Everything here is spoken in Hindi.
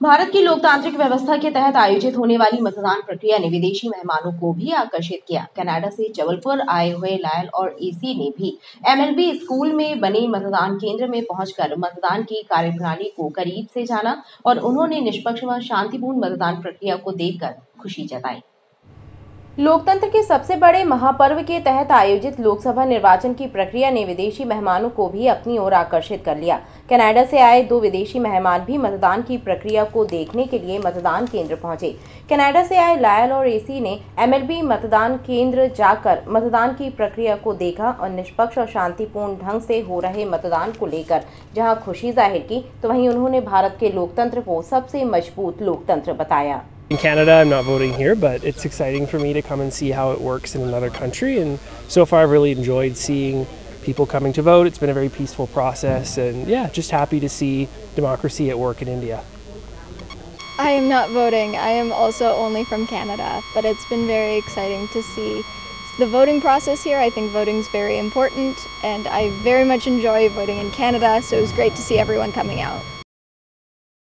भारत की लोकतांत्रिक व्यवस्था के तहत आयोजित होने वाली मतदान प्रक्रिया ने विदेशी मेहमानों को भी आकर्षित किया। कनाडा से जबलपुर आए हुए लायल और एसी ने भी एमएलबी स्कूल में बने मतदान केंद्र में पहुंचकर मतदान की कार्यप्रणाली को करीब से जाना और उन्होंने निष्पक्ष व शांतिपूर्ण मतदान प्रक्रिया को देखकर खुशी जताई। लोकतंत्र के सबसे बड़े महापर्व के तहत आयोजित लोकसभा निर्वाचन की प्रक्रिया ने विदेशी मेहमानों को भी अपनी ओर आकर्षित कर लिया। कनाडा से आए दो विदेशी मेहमान भी मतदान की प्रक्रिया को देखने के लिए मतदान केंद्र पहुँचे। कनाडा से आए लायल और एसी ने एमएलबी मतदान केंद्र जाकर मतदान की प्रक्रिया को देखा और निष्पक्ष और शांतिपूर्ण ढंग से हो रहे मतदान को लेकर जहाँ खुशी ज़ाहिर की तो वहीं उन्होंने भारत के लोकतंत्र को सबसे मज़बूत लोकतंत्र बताया। In Canada, I'm not voting here, but it's exciting for me to come and see how it works in another country. And so far, I've really enjoyed seeing people coming to vote. It's been a very peaceful process, and yeah, just happy to see democracy at work in India. I am not voting. I am also only from Canada, but it's been very exciting to see the voting process here. I think voting is very important, and I very much enjoy voting in Canada, so it was great to see everyone coming out.